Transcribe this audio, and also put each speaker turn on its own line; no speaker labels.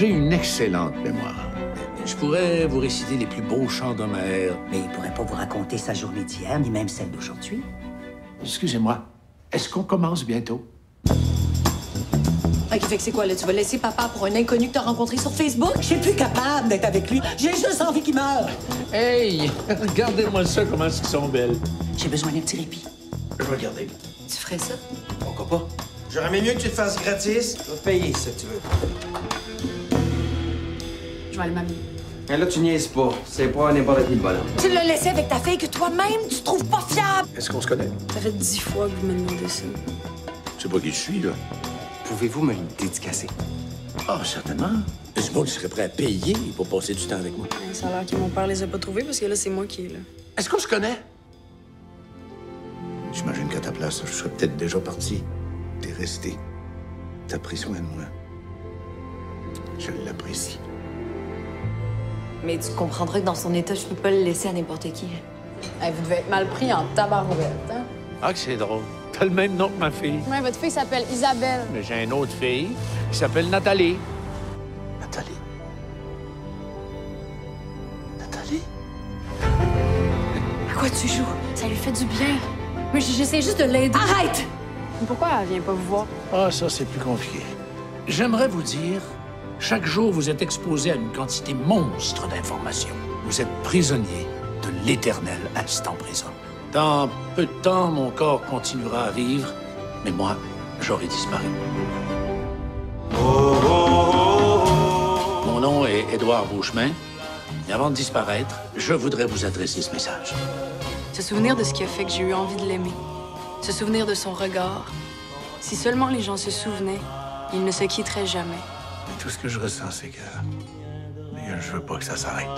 J'ai une excellente mémoire. Je pourrais vous réciter les plus beaux chants d'Homère.
Mais il pourrait pas vous raconter sa journée d'hier, ni même celle d'aujourd'hui.
Excusez-moi, est-ce qu'on commence bientôt?
Ok, fait que c'est quoi, là? Tu vas laisser papa pour un inconnu que t'as rencontré sur Facebook?
Je suis plus capable d'être avec lui. J'ai juste envie qu'il meure.
Hey! Regardez-moi ça, comment elles sont belles.
J'ai besoin d'un petit répit.
Je vais regarder.
Tu ferais ça?
Pourquoi pas? J'aurais mieux que tu le fasses gratis. Je vais te payer si tu veux.
Vais aller m'amener.
Mais là, tu niaises pas. C'est pas n'importe qui le bonhomme.
Tu l'as laissé avec ta fille que toi-même, tu trouves pas fiable!
Est-ce qu'on se connaît?
Ça fait dix fois que vous me demandez ça.
Tu sais pas qui je suis, là?
Pouvez-vous me le dédicacer?
Ah, certainement. Du monde qui serait prêt à payer pour passer du temps avec moi?
Ça a l'air que mon père les a pas trouvés parce que là, c'est moi qui est là.
Est-ce qu'on se connaît? J'imagine qu'à ta place, je serais peut-être déjà parti. T'es resté. T'as pris soin de moi. Je l'apprécie.
Mais tu comprendras que dans son état, je peux pas le laisser à n'importe qui.
vous devez être mal pris en tabarouette, hein?
Ah, que c'est drôle. T'as le même nom que ma fille.
Ouais, votre fille s'appelle Isabelle.
Mais j'ai une autre fille qui s'appelle Nathalie. Nathalie? Nathalie?
À quoi tu joues? Ça lui fait du bien. Moi, j'essaie juste de l'aider. Arrête! Pourquoi elle vient pas vous voir?
Ah, ça, c'est plus compliqué. J'aimerais vous dire, chaque jour, vous êtes exposé à une quantité monstre d'informations. Vous êtes prisonnier de l'éternel instant présent. Dans peu de temps, mon corps continuera à vivre, mais moi, j'aurai disparu. Mon nom est Édouard Beauchemin. Et avant de disparaître, je voudrais vous adresser ce message.
Se souvenir de ce qui a fait que j'ai eu envie de l'aimer. Se souvenir de son regard. Si seulement les gens se souvenaient, ils ne se quitteraient jamais.
Tout ce que je ressens, c'est que... je veux pas que ça s'arrête.